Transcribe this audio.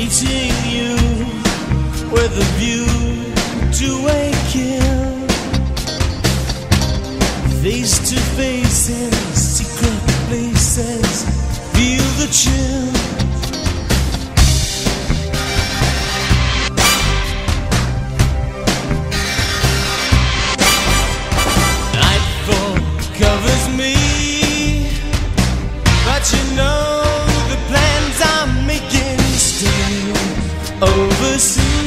meeting you with a view to a kill. Face to face in secret places, feel the chill. never see.